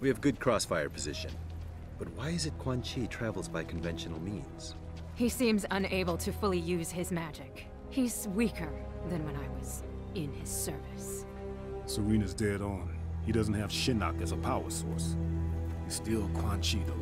We have good crossfire position. But why is it Quan Chi travels by conventional means? He seems unable to fully use his magic. He's weaker than when I was in his service. Sareena's dead on. He doesn't have Shinnok as a power source. He's still Quan Chi, though.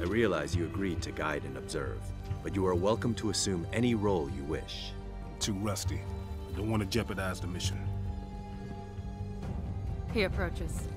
I realize you agreed to guide and observe, but you are welcome to assume any role you wish. I'm too rusty. I don't want to jeopardize the mission. He approaches.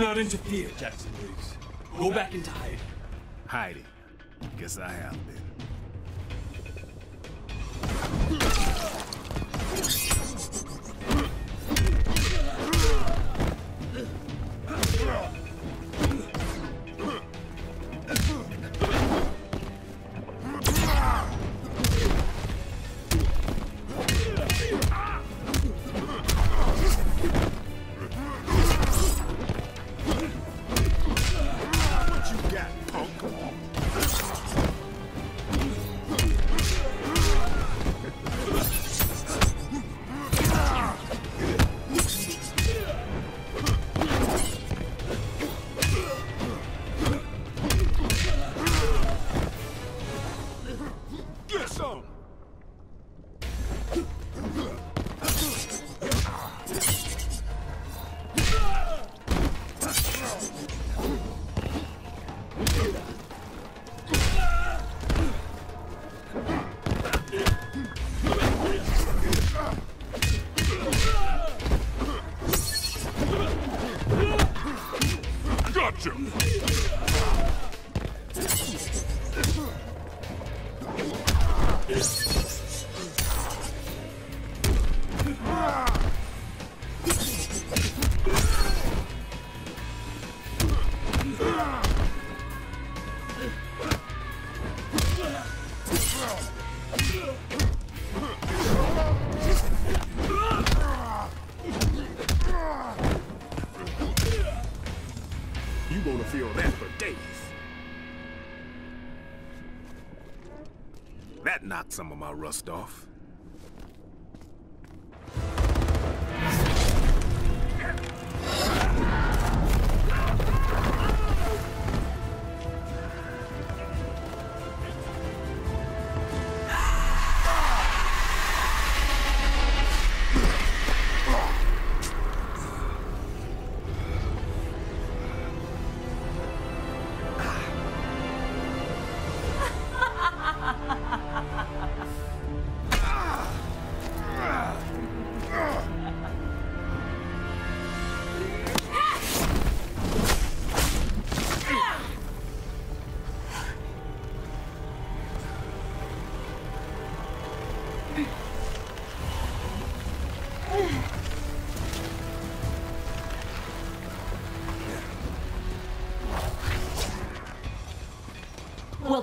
Not interfere, Jackson Briggs. Go back into hiding. Hiding. Guess I have been. You Knocked some of my rust off.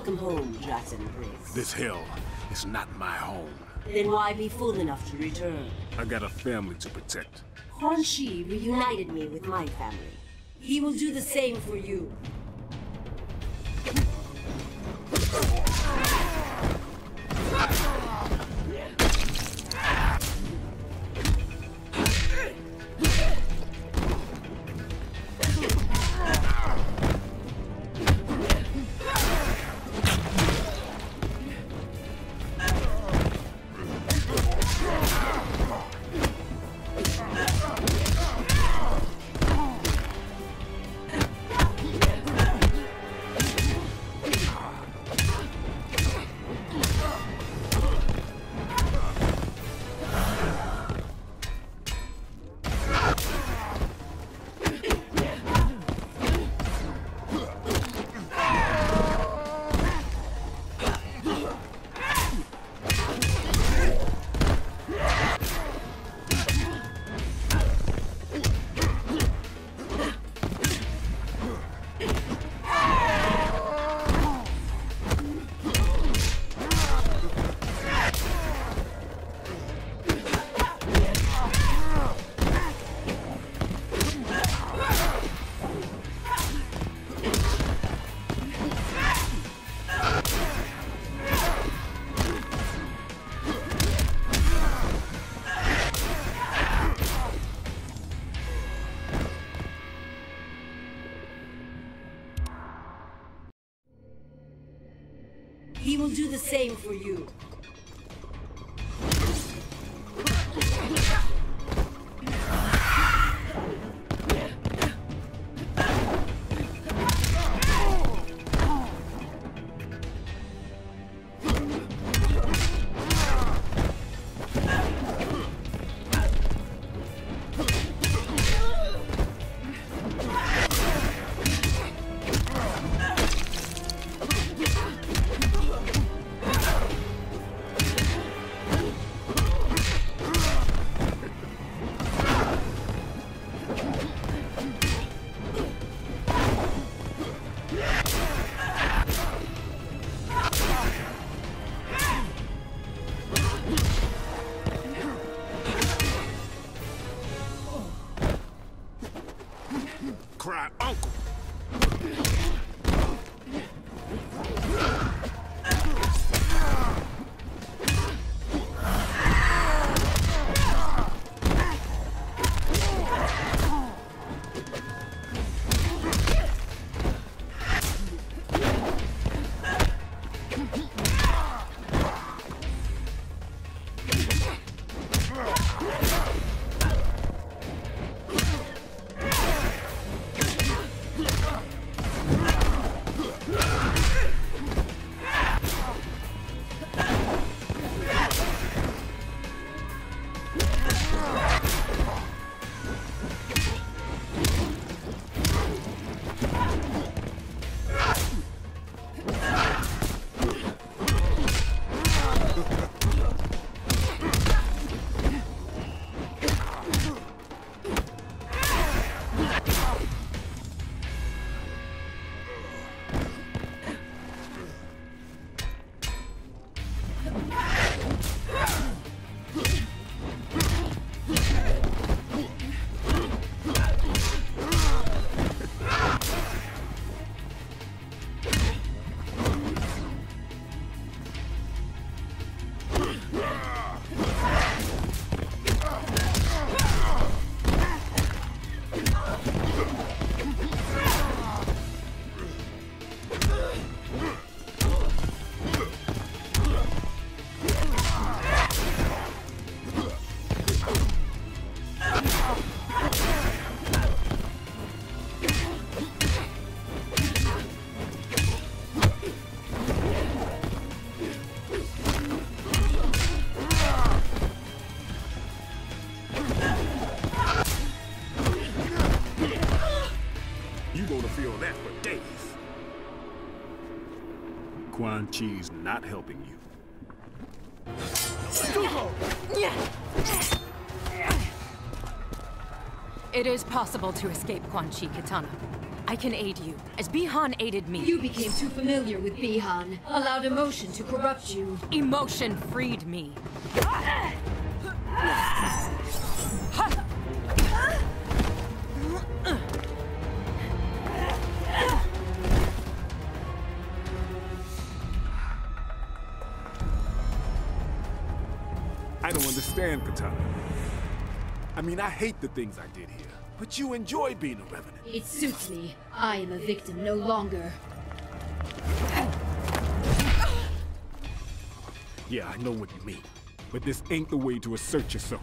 Welcome home, Jackson Briggs. This hell is not my home. Then why be fool enough to return? I got a family to protect. Quan Chi reunited me with my family. He will do the same for you. Will do the same for you. Quan Chi's not helping you. It is possible to escape Quan Chi Kitana. I can aid you, as Bi-Han aided me. You became too familiar with Bi-Han, allowed emotion to corrupt you. Emotion freed me. Understand, Kitana. I mean, I hate the things I did here, but you enjoy being a revenant. It suits me. I am a victim no longer. Yeah, I know what you mean, but this ain't the way to assert yourself.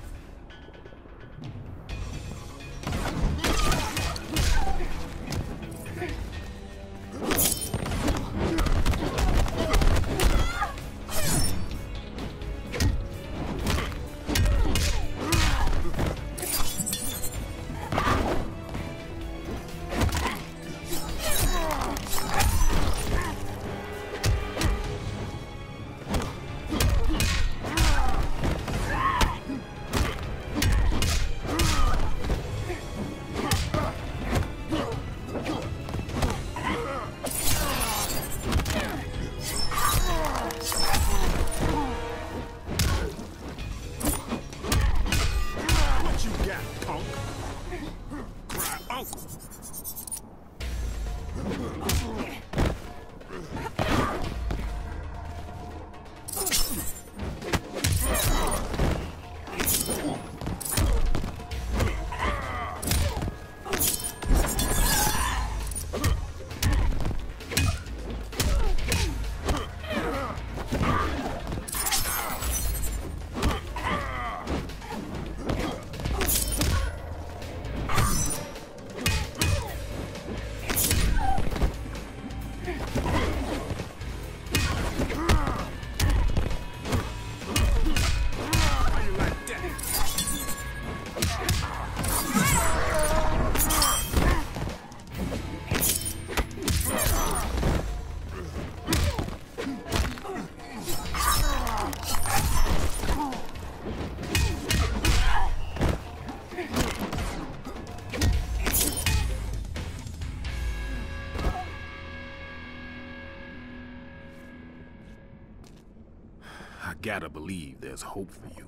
There's hope for you.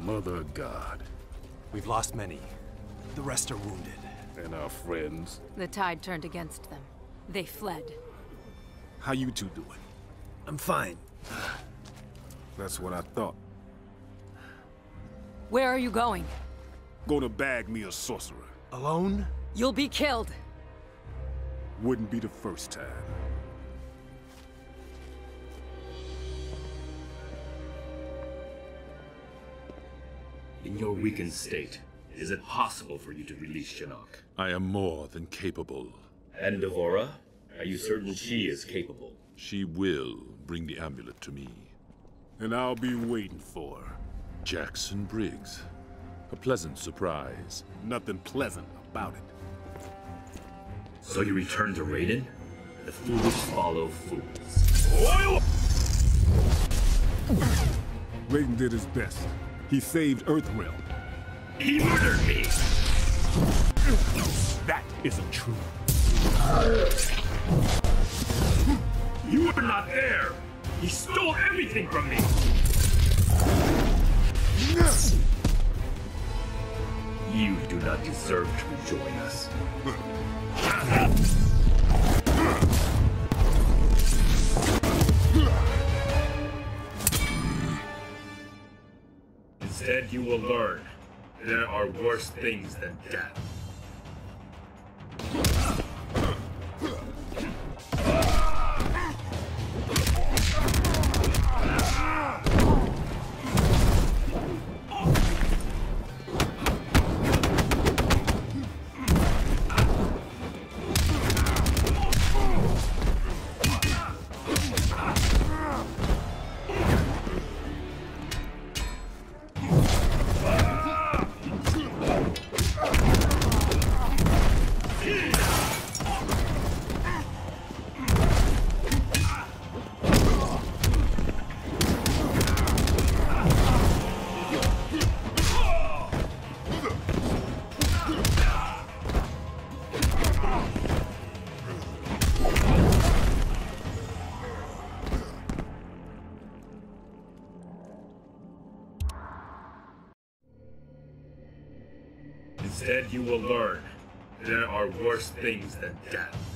Mother God. We've lost many. The rest are wounded. And our friends. The tide turned against them. They fled. How you two doing? I'm fine. That's what I thought. Where are you going? Gonna bag me a sorcerer. Alone? You'll be killed. Wouldn't be the first time. In your weakened state, is it possible for you to release Shinnok? I am more than capable. And D'Vorah? Are you certain she is capable? She will bring the amulet to me. And I'll be waiting for her. Jackson Briggs. A pleasant surprise. Nothing pleasant about it. So you return to Raiden? The foolish follow fools. Raiden did his best. He saved Earthrealm. He murdered me! That isn't true. You were not there! He stole everything from me! You do not deserve to join us. Instead, you will learn there are worse things than death. You will learn there are worse things than death.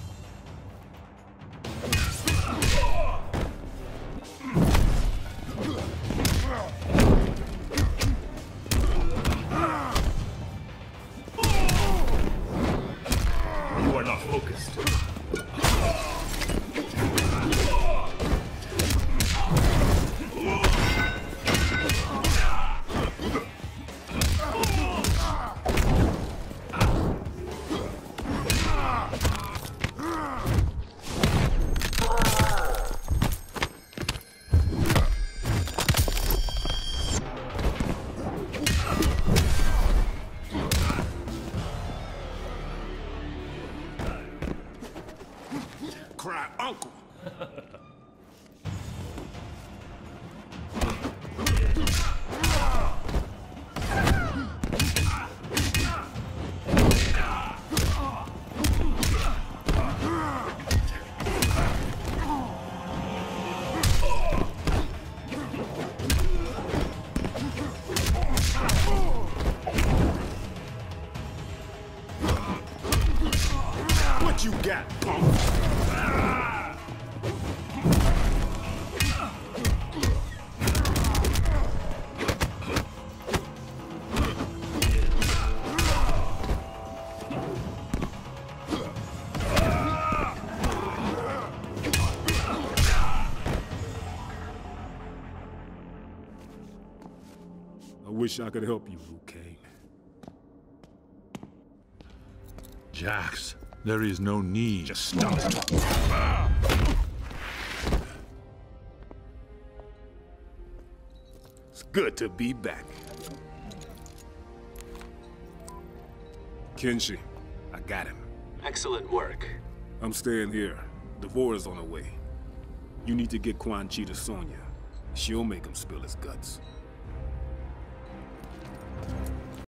I wish I could help you, Liu Kang. Jax, there is no need. Just stop talking. It's good to be back. Kenshi, I got him. Excellent work. I'm staying here. D'Vorah's on her way. You need to get Quan Chi to Sonya. She'll make him spill his guts.